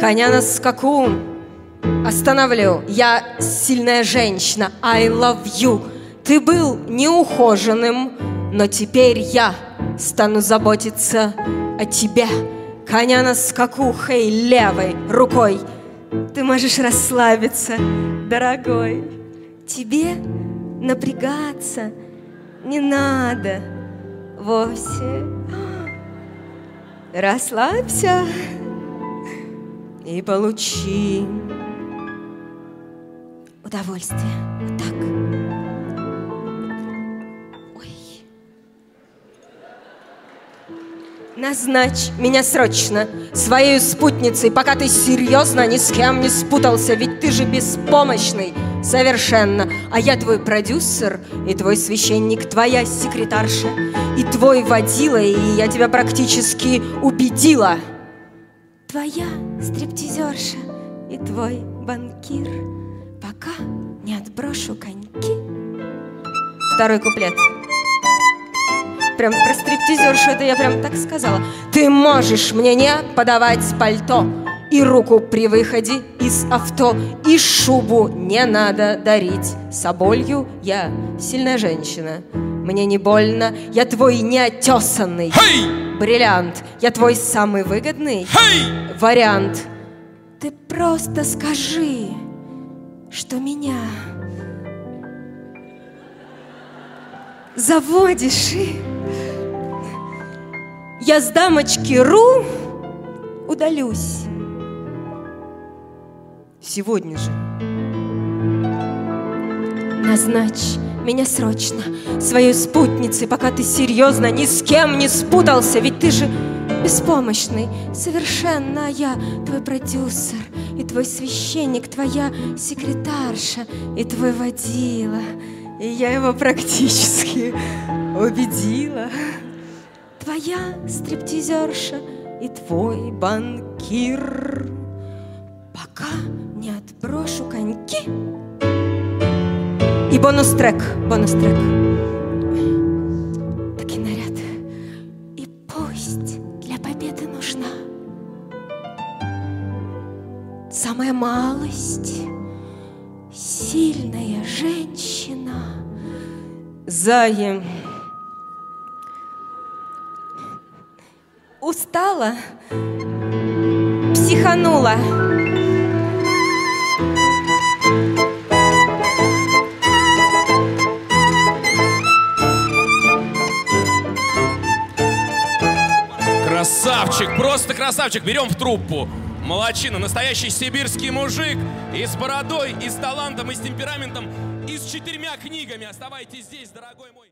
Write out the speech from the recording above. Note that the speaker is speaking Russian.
коня на скаку Остановлю, я сильная женщина. I love you. Ты был неухоженным, но теперь я Стану заботиться о тебе. Коня на скаку, хей, левой рукой. Ты можешь расслабиться, дорогой. Тебе напрягаться не надо вовсе. Расслабься и получи удовольствие. Вот так. Ой. Назначь меня срочно своей спутницей, пока ты серьезно ни с кем не спутался, ведь ты же беспомощный совершенно. А я твой продюсер и твой священник, твоя секретарша и твой водила, и я тебя практически убедила. Твоя стриптизерша и твой банкир, пока не отброшу коньки. Второй куплет. Прям про стриптизершу это я прям так сказала. Ты можешь мне не подавать пальто, и руку при выходе из авто, и шубу не надо дарить. Соболью я сильная женщина. Мне не больно, я твой неотесанный Hey! бриллиант. Я твой самый выгодный Hey! вариант. Ты просто скажи, что меня заводишь и я с дамочки Ру удалюсь. Сегодня же. Назначь меня срочно своей спутницей, пока ты серьезно ни с кем не спутался, ведь ты же беспомощный, совершенно, я твой продюсер и твой священник, твоя секретарша и твой водила. И я его практически убедила. Твоя стриптизерша и твой банкир. Пока не отброшу коньки. И бонус-трек, бонус-трек. Победы нужна самая малость, сильная женщина. Заем. Устала, психанула. Красавчик, просто красавчик. Берем в труппу. Молодчина, настоящий сибирский мужик. И с бородой, и с талантом, и с темпераментом, и с четырьмя книгами. Оставайтесь здесь, дорогой мой.